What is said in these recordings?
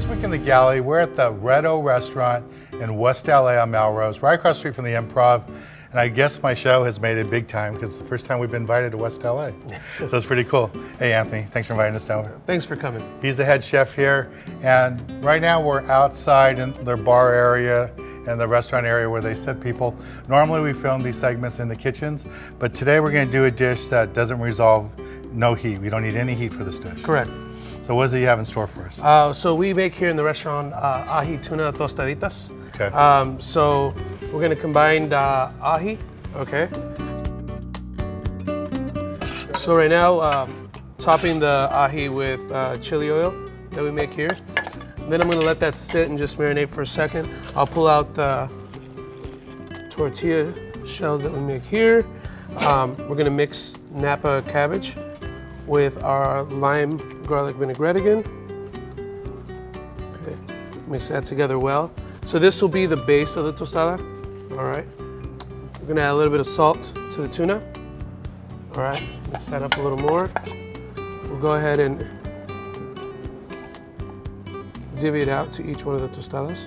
This week in the galley, we're at the Red O Restaurant in West LA on Melrose, right across the street from the Improv. And I guess my show has made it big time because it's the first time we've been invited to West LA. so it's pretty cool. Hey, Anthony, thanks for inviting us down. Thanks for coming. He's the head chef here. And right now we're outside in their bar area and the restaurant area where they sit people. Normally we film these segments in the kitchens, but today we're going to do a dish that doesn't resolve no heat. We don't need any heat for this dish. Correct. So what do you have in store for us? Uh, so we make here in the restaurant uh, ahi tuna tostaditas. Okay. Um, so we're gonna combine the ahi, okay? So right now, um, topping the ahi with uh, chili oil that we make here. Then I'm gonna let that sit and just marinate for a second. I'll pull out the tortilla shells that we make here. Um, we're gonna mix Napa cabbage with our lime garlic vinaigrette again. Okay. Mix that together well. So this will be the base of the tostada. All right. We're gonna add a little bit of salt to the tuna. All right, mix that up a little more. We'll go ahead and divvy it out to each one of the tostadas.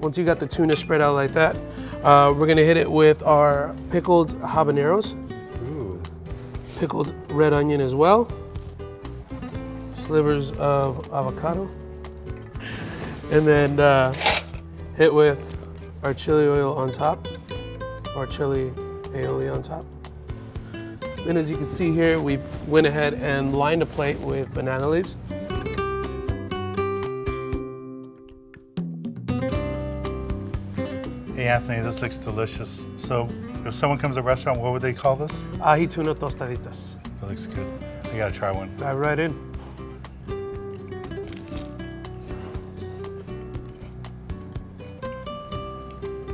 Once you got the tuna spread out like that, uh, we're gonna hit it with our pickled habaneros, Ooh. pickled red onion as well, slivers of avocado, and then uh, hit with our chili oil on top, our chili aioli on top. Then as you can see here, we've went ahead and lined a plate with banana leaves. Hey Anthony, this looks delicious. So if someone comes to a restaurant, what would they call this? Ahi tuna tostaditas. That looks good. I gotta try one. Dive right in.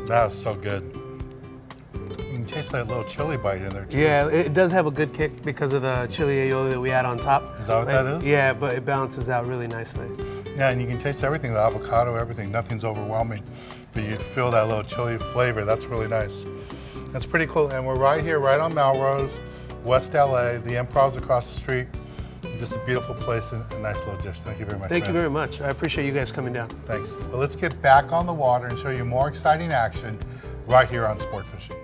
That is so good. You can taste that little chili bite in there too. Yeah, it does have a good kick because of the chili aioli that we add on top. Is that what Like, that is? Yeah, but it balances out really nicely. Yeah, and you can taste everything, the avocado, everything. Nothing's overwhelming, but you feel that little chili flavor. That's really nice. That's pretty cool. And we're right here, right on Melrose, West LA. The Improv's across the street. Just a beautiful place and a nice little dish. Thank you very much. Thank you very much. I appreciate you guys coming down. Thanks. Well, let's get back on the water and show you more exciting action right here on Sport Fishing.